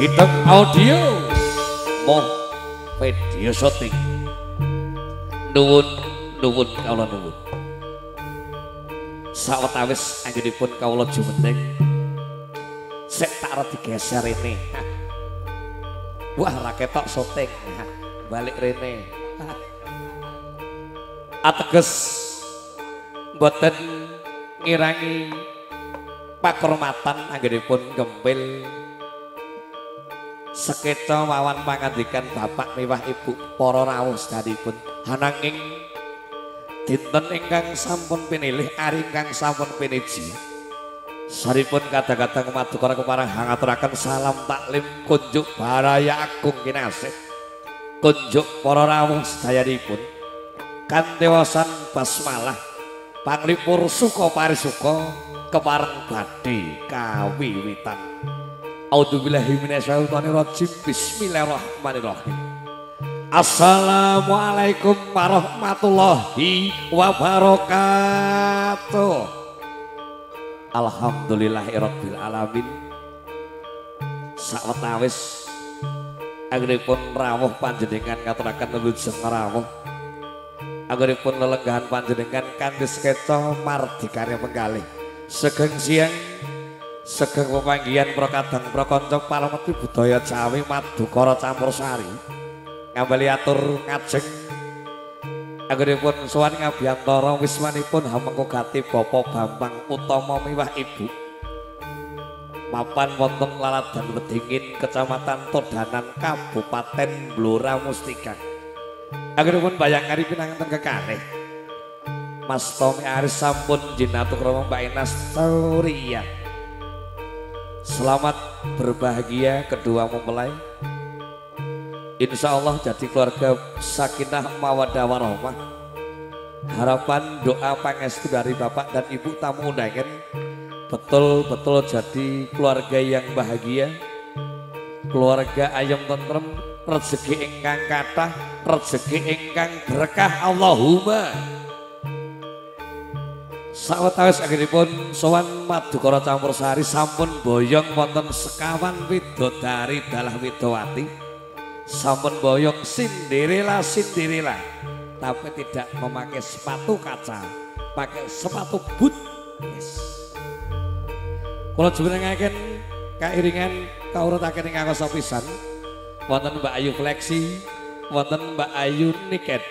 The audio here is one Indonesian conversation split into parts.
Citeng audio. Moh video shooting. Nuwun Nuwun kaulah nuwun. Sawetawis anggenipun kaulah jumeneng. Sek tak roti geser ini Wah raketok syuting Balik rene. Ateges Mboten ngirangi pakromatan anggenipun gempil sekeca wawan pangandikan bapak mewah ibu para rawuh sedheripun hananging dinten ingkang sampun pinilih ari ingkang sampun piniji. Saripun kadang-kadang madukara keparang hangaturaken salam taklim kunjuk baraya agung kinasih. Kunjuk para rawuh sedayanipun kantewasan basmalah panglipur suka parisuka kepareng badhe kawiwitan A'udzubillahi minasyaitonir rajim. Bismillahirrahmanirrahim. Assalamualaikum warahmatullahi wabarakatuh. Alhamdulillahirabbil alamin. Sawetawis anggenipun rawuh panjenengan ngaturaken lujeng rawuh. Anggenipun lelenggahan panjenengan kanthi sekeca mardikarya penggalih. Segeng siang segeng pemanggian prokadang prokonco palamati budaya jawi madukara campur sari. Ngambali atur ngajeng. Anggenipun sowan ngabiyantara wismanipun hamengko gati bapa Bambang utama miwah ibu. Mapan wonten laladan wedingin kecamatan Todanan Kabupaten Blora Mustika. Anggenipun bayang ngari pinanganten kekalih Mas Tommy Aris sampun jinatuk romo Mbak Inas Selamat berbahagia kedua mempelai. Insya Allah jadi keluarga sakinah mawadah warahmah Harapan doa pangestu dari bapak dan ibu tamu undangan. Betul-betul jadi keluarga yang bahagia. Keluarga ayam tentrem Rezeki ingkang kata Rezeki ingkang berkah. Allahumma Sawetawis akhiripun sowan Madukara Campur Sari sampun boyong wonten sekawan widodari dalah widowati. Sampun boyong Cinderella Cinderella tapi tidak memakai sepatu kaca, pakai sepatu boot. Yes. Kula jumenengaken kairingan kaurutaken ing angkasa pisan wonten Mbak Ayu Fleksi, wonten Mbak Ayu Niket,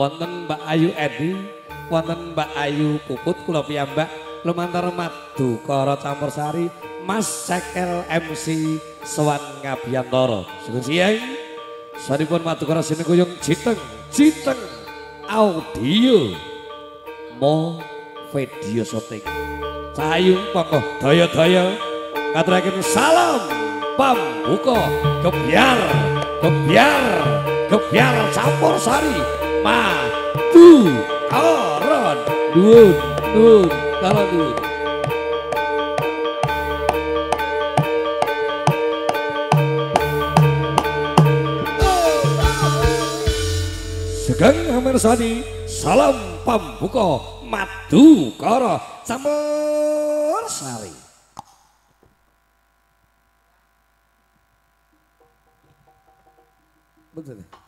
wonten Mbak Ayu Edi, wonten Mbak Ayu Puput kula piyambak lumantar madu kara campur sari Mas Cekel MC Sowan Ngabiyantara suwun siang saripun madu kara sini kuyung jiteng jiteng audio mo video shooting cahayu pokok daya-daya ngaturaken salam pambuka kebiar kebiar kebiar campur sari madu karon duun duun karon duun Segeng Amirsani salam pambuka madu karo campur sari Betul.